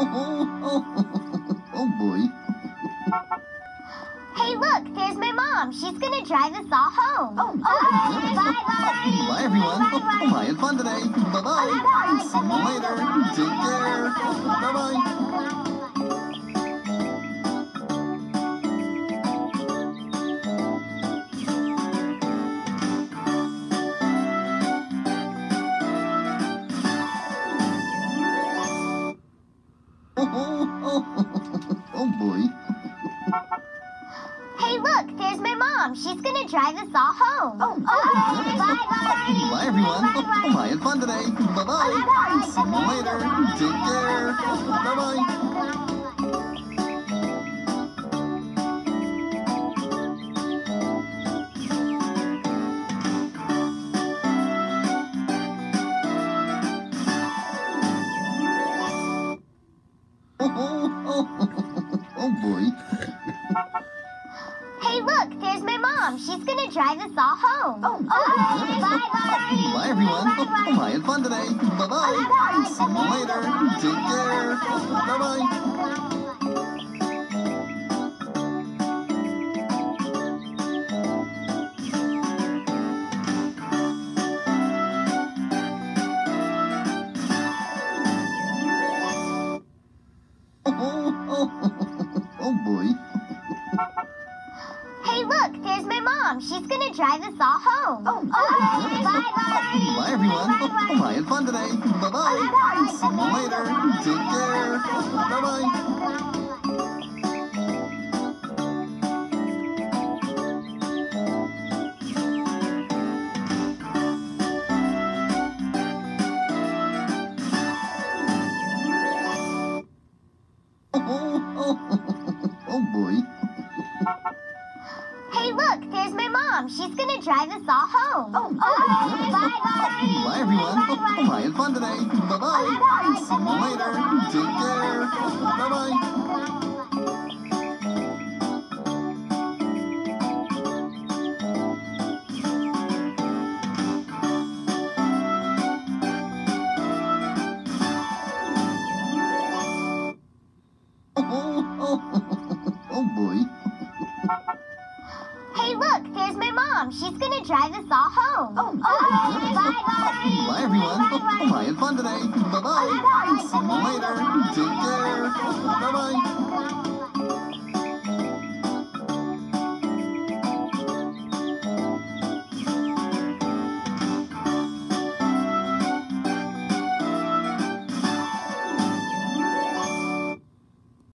Oh, oh, oh boy. Hey, look, there's my mom. She's gonna drive us all home. Oh, bye, bye, bye. Bye, everyone. Bye, bye. Bye, had fun today. Bye-bye. Bye. See you later. Take care. Bye-bye. Look, there's my mom. She's gonna drive us all home. Oh, bye, bye. Bye, everyone. Bye, bye. Bye, had fun today. Bye-bye. Bye. See you later. Take care. Bye-bye. Oh, oh, oh drive us all home. Oh, bye, bye. Bye, everyone. Bye, had fun today. Bye-bye. See you later. Take care. Bye-bye. Oh, oh, oh boy. Hey, look, there's my mom. She's gonna drive us all home. Oh, bye, bye. Bye, everyone. Bye, had fun today. Bye-bye. See you later. Take care. Bye-bye. Oh, oh, oh. Hey, look, there's my mom. She's gonna drive us all home. Oh, oh bye, bye. Bye, everyone. Bye, bye had fun today. Bye-bye. See you later. Take care. Bye-bye. Oh, oh, oh boy. Hey, look, there's my mom. She's gonna drive us all home. Oh, bye, bye. Bye, everyone. Bye, had fun today. Bye-bye. See you later. Take care. Bye-bye.